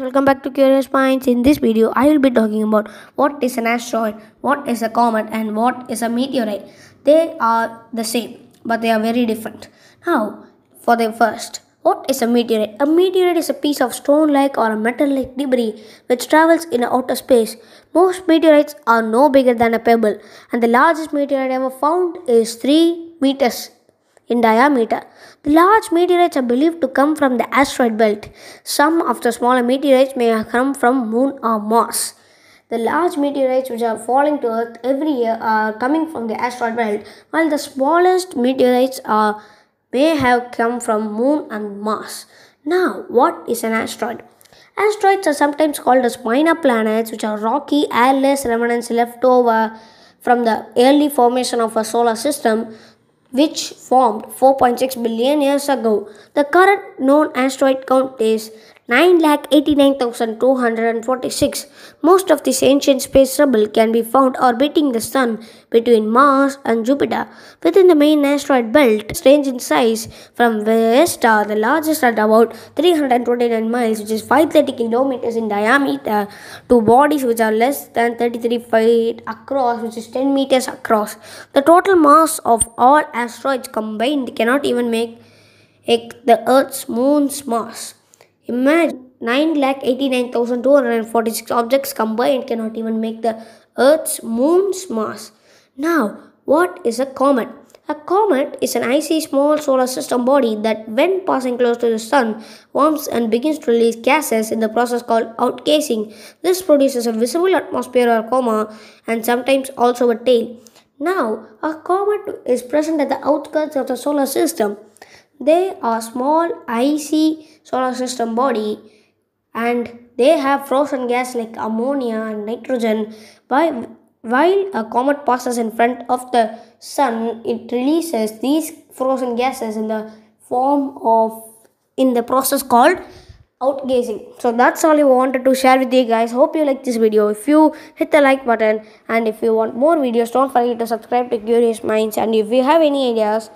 welcome back to Curious Minds. In this video, I will be talking about what is an asteroid, what is a comet, and what is a meteorite. They are the same, but they are very different. Now, for the first, what is a meteorite? A meteorite is a piece of stone-like or a metal-like debris which travels in outer space. Most meteorites are no bigger than a pebble, and the largest meteorite ever found is 3 meters in diameter. The large meteorites are believed to come from the asteroid belt. Some of the smaller meteorites may have come from Moon or Mars. The large meteorites which are falling to Earth every year are coming from the asteroid belt, while the smallest meteorites are may have come from Moon and Mars. Now, what is an asteroid? Asteroids are sometimes called as minor planets, which are rocky, airless remnants left over from the early formation of a solar system which formed 4.6 billion years ago. The current known asteroid count is 9,89,246. Most of this ancient space rubble can be found orbiting the Sun between Mars and Jupiter. Within the main asteroid belt, range in size from Vesta, the largest at about 329 miles, which is 530 kilometers in diameter, to bodies which are less than 33 feet across, which is 10 meters across. The total mass of all asteroids combined cannot even make the Earth's moon's mass. Imagine 9,89,246 objects combined cannot even make the Earth's moon's mass. Now, what is a comet? A comet is an icy small solar system body that, when passing close to the sun, warms and begins to release gases in the process called outgassing. This produces a visible atmosphere or coma and sometimes also a tail. Now, a comet is present at the outskirts of the solar system. They are small, icy solar system body and they have frozen gas like ammonia and nitrogen. By, while a comet passes in front of the sun, it releases these frozen gases in the form of in the process called outgassing. So that's all I wanted to share with you guys. Hope you like this video. If you hit the like button and if you want more videos, don't forget to subscribe to Curious Minds. And if you have any ideas,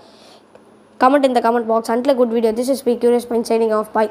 comment in the comment box. Until a good video, this is Be Curious Mind signing off. Bye.